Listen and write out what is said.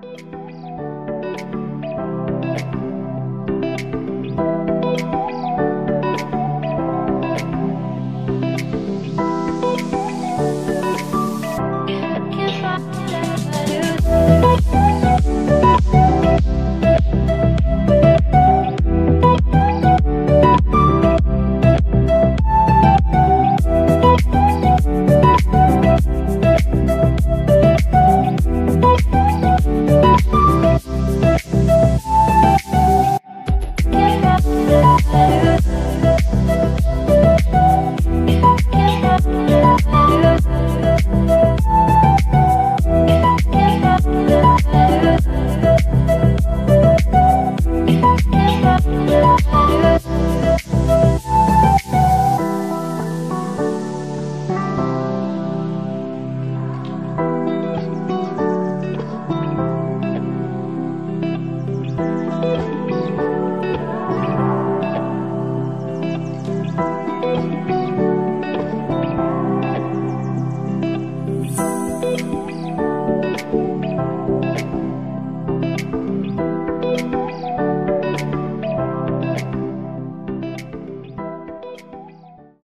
Bye.